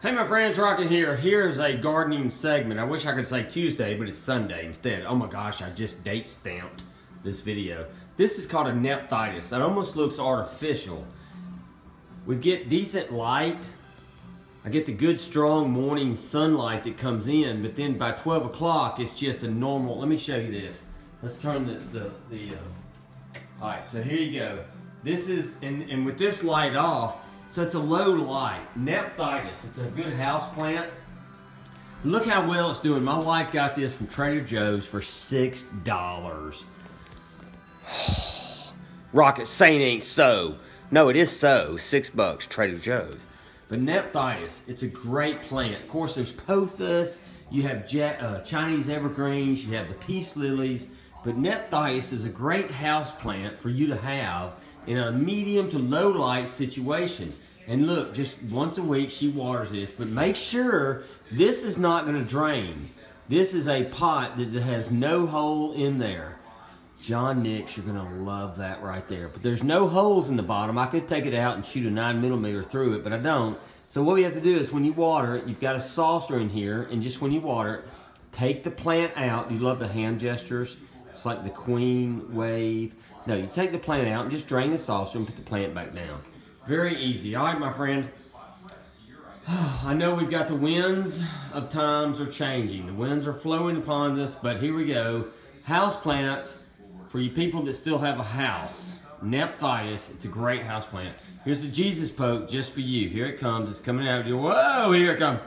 Hey my friends, Rockett here. Here's a gardening segment. I wish I could say Tuesday, but it's Sunday instead. Oh my gosh, I just date stamped this video. This is called a nephthytis. That almost looks artificial. We get decent light. I get the good strong morning sunlight that comes in, but then by 12 o'clock, it's just a normal, let me show you this. Let's turn the, the, the uh, all right, so here you go. This is, and, and with this light off, so it's a low light. Nephthytis, it's a good house plant. Look how well it's doing. My wife got this from Trader Joe's for $6. Rockett saying ain't so. No, it is so. Six bucks, Trader Joe's. But nephthytis, it's a great plant. Of course, there's pothos. You have uh, Chinese evergreens. You have the peace lilies. But nephthytis is a great house plant for you to have in a medium to low light situation. And look, just once a week she waters this, but make sure this is not going to drain. This is a pot that has no hole in there. John Nix, you're going to love that right there. But there's no holes in the bottom. I could take it out and shoot a 9 millimeter through it, but I don't. So what we have to do is when you water it, you've got a saucer in here, and just when you water it, take the plant out. You love the hand gestures. It's like the queen wave. No, you take the plant out and just drain the saucer and put the plant back down. Very easy. All right, my friend. I know we've got the winds of times are changing. The winds are flowing upon us, but here we go. House plants, for you people that still have a house. Nephthytis, it's a great house plant. Here's the Jesus poke just for you. Here it comes. It's coming out. Whoa, here it comes.